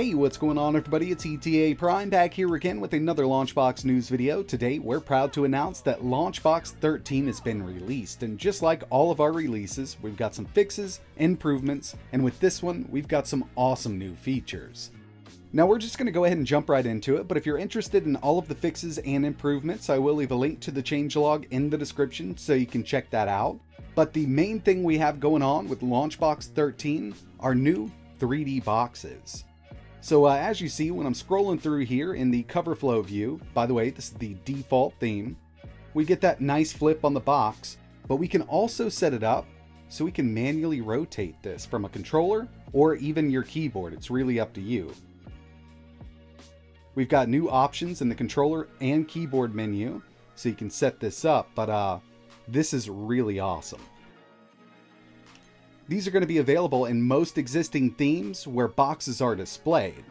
Hey, what's going on everybody? It's ETA Prime back here again with another Launchbox news video. Today, we're proud to announce that Launchbox 13 has been released, and just like all of our releases, we've got some fixes, improvements, and with this one, we've got some awesome new features. Now we're just going to go ahead and jump right into it, but if you're interested in all of the fixes and improvements, I will leave a link to the changelog in the description so you can check that out. But the main thing we have going on with Launchbox 13 are new 3D boxes. So uh, as you see, when I'm scrolling through here in the cover flow view, by the way, this is the default theme, we get that nice flip on the box, but we can also set it up so we can manually rotate this from a controller or even your keyboard. It's really up to you. We've got new options in the controller and keyboard menu, so you can set this up, but uh, this is really awesome. These are going to be available in most existing themes where boxes are displayed.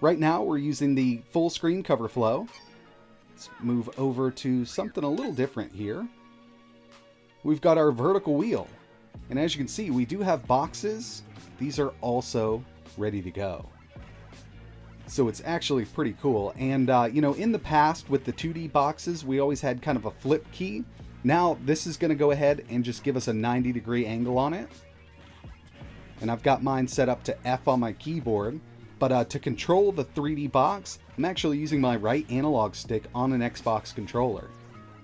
Right now we're using the full screen cover flow. Let's move over to something a little different here. We've got our vertical wheel. And as you can see, we do have boxes. These are also ready to go. So it's actually pretty cool. And, uh, you know, in the past with the 2D boxes, we always had kind of a flip key now this is going to go ahead and just give us a 90 degree angle on it. And I've got mine set up to F on my keyboard. But uh, to control the 3D box, I'm actually using my right analog stick on an Xbox controller.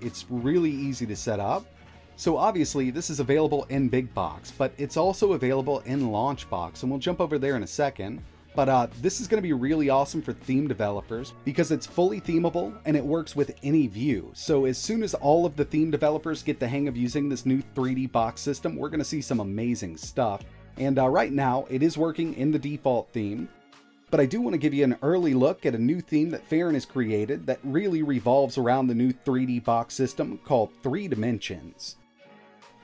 It's really easy to set up. So obviously this is available in Big Box, but it's also available in Launch Box, and we'll jump over there in a second. But uh, this is going to be really awesome for theme developers because it's fully themable and it works with any view. So as soon as all of the theme developers get the hang of using this new 3D box system, we're going to see some amazing stuff. And uh, right now, it is working in the default theme. But I do want to give you an early look at a new theme that Faeran has created that really revolves around the new 3D box system called 3 Dimensions.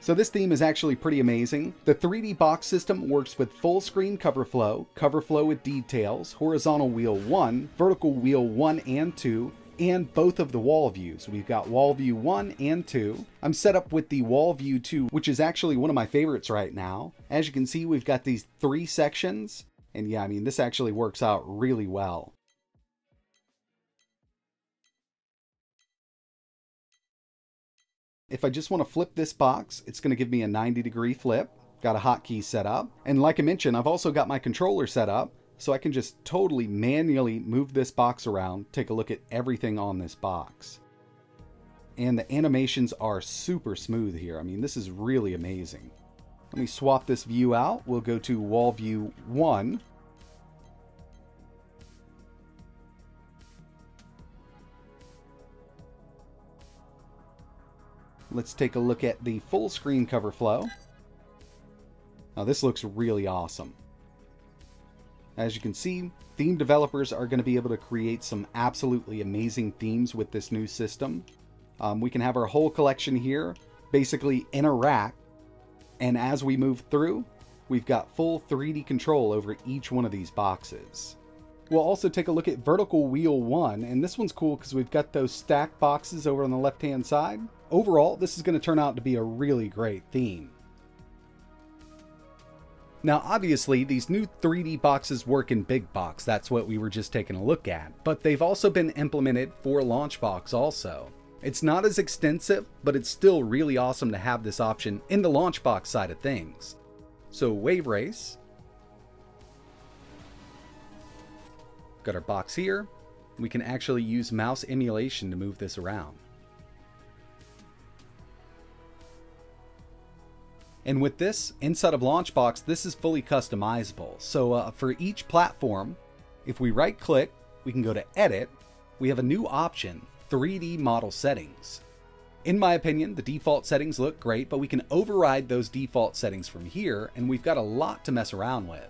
So this theme is actually pretty amazing. The 3D box system works with full screen cover flow, cover flow with details, horizontal wheel 1, vertical wheel 1 and 2, and both of the wall views. We've got wall view 1 and 2. I'm set up with the wall view 2, which is actually one of my favorites right now. As you can see, we've got these three sections, and yeah, I mean, this actually works out really well. If I just want to flip this box, it's going to give me a 90 degree flip. Got a hotkey set up. And like I mentioned, I've also got my controller set up so I can just totally manually move this box around, take a look at everything on this box. And the animations are super smooth here. I mean, this is really amazing. Let me swap this view out. We'll go to wall view 1 Let's take a look at the full screen cover flow. Now this looks really awesome. As you can see, theme developers are going to be able to create some absolutely amazing themes with this new system. Um, we can have our whole collection here basically interact, and as we move through, we've got full 3D control over each one of these boxes. We'll also take a look at Vertical Wheel 1, and this one's cool because we've got those stacked boxes over on the left-hand side. Overall, this is going to turn out to be a really great theme. Now, obviously, these new 3D boxes work in Big Box, that's what we were just taking a look at, but they've also been implemented for Launchbox also. It's not as extensive, but it's still really awesome to have this option in the Launchbox side of things. So Wave Race, got our box here, we can actually use mouse emulation to move this around. And with this, inside of Launchbox, this is fully customizable. So uh, for each platform, if we right click, we can go to Edit. We have a new option, 3D Model Settings. In my opinion, the default settings look great, but we can override those default settings from here, and we've got a lot to mess around with.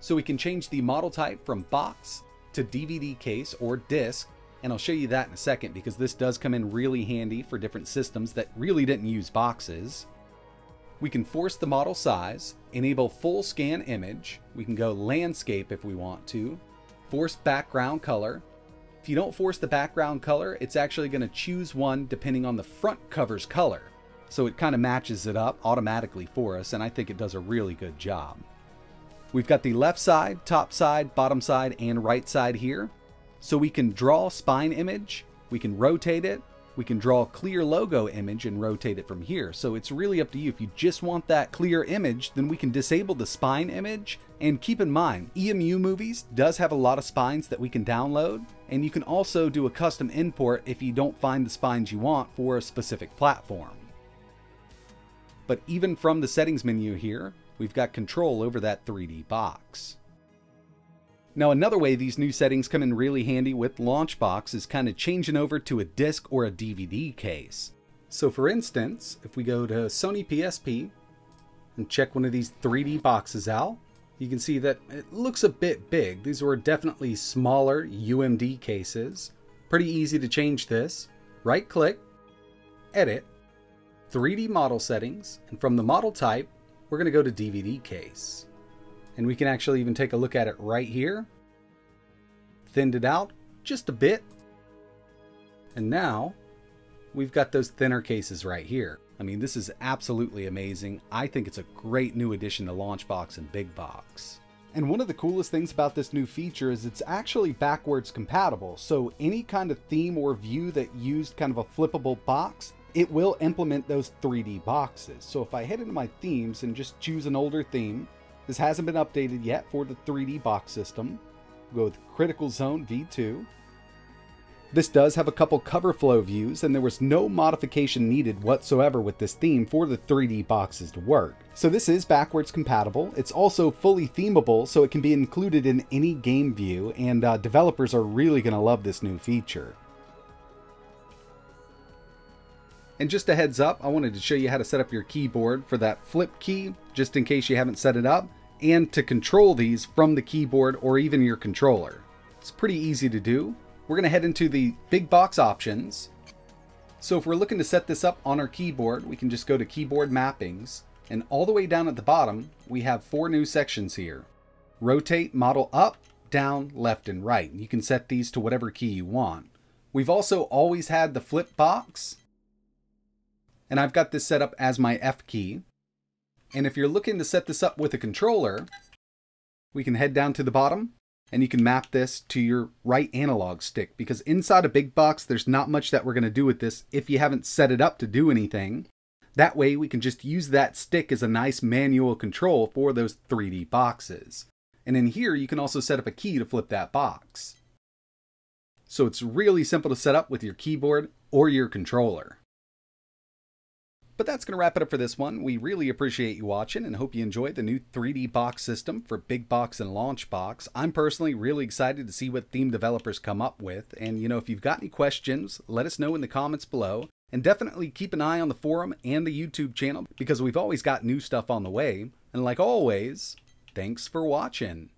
So we can change the model type from box to DVD case or disc, and I'll show you that in a second because this does come in really handy for different systems that really didn't use boxes. We can force the model size, enable full scan image, we can go landscape if we want to, force background color. If you don't force the background color, it's actually going to choose one depending on the front cover's color. So it kind of matches it up automatically for us, and I think it does a really good job. We've got the left side, top side, bottom side, and right side here. So we can draw spine image, we can rotate it, we can draw a clear logo image and rotate it from here. So it's really up to you. If you just want that clear image, then we can disable the spine image. And keep in mind, EMU Movies does have a lot of spines that we can download. And you can also do a custom import if you don't find the spines you want for a specific platform. But even from the settings menu here, we've got control over that 3D box. Now another way these new settings come in really handy with Launchbox is kind of changing over to a disc or a DVD case. So for instance, if we go to Sony PSP and check one of these 3D boxes out, you can see that it looks a bit big. These were definitely smaller UMD cases. Pretty easy to change this. Right click, edit, 3D model settings, and from the model type, we're going to go to DVD case. And we can actually even take a look at it right here. Thinned it out just a bit. And now we've got those thinner cases right here. I mean, this is absolutely amazing. I think it's a great new addition to Launchbox and Big Box. And one of the coolest things about this new feature is it's actually backwards compatible. So any kind of theme or view that used kind of a flippable box, it will implement those 3D boxes. So if I head into my themes and just choose an older theme, this hasn't been updated yet for the 3D box system. We'll go with Critical Zone V2. This does have a couple cover flow views, and there was no modification needed whatsoever with this theme for the 3D boxes to work. So this is backwards compatible. It's also fully themable, so it can be included in any game view, and uh, developers are really going to love this new feature. And just a heads up, I wanted to show you how to set up your keyboard for that flip key, just in case you haven't set it up, and to control these from the keyboard or even your controller. It's pretty easy to do. We're going to head into the big box options. So if we're looking to set this up on our keyboard, we can just go to keyboard mappings, and all the way down at the bottom, we have four new sections here. Rotate model up, down, left, and right. You can set these to whatever key you want. We've also always had the flip box, and I've got this set up as my F key. And if you're looking to set this up with a controller, we can head down to the bottom and you can map this to your right analog stick because inside a big box, there's not much that we're going to do with this if you haven't set it up to do anything. That way we can just use that stick as a nice manual control for those 3D boxes. And in here, you can also set up a key to flip that box. So it's really simple to set up with your keyboard or your controller. But that's going to wrap it up for this one. We really appreciate you watching and hope you enjoyed the new 3D box system for Big Box and Launch Box. I'm personally really excited to see what theme developers come up with. And, you know, if you've got any questions, let us know in the comments below. And definitely keep an eye on the forum and the YouTube channel because we've always got new stuff on the way. And like always, thanks for watching.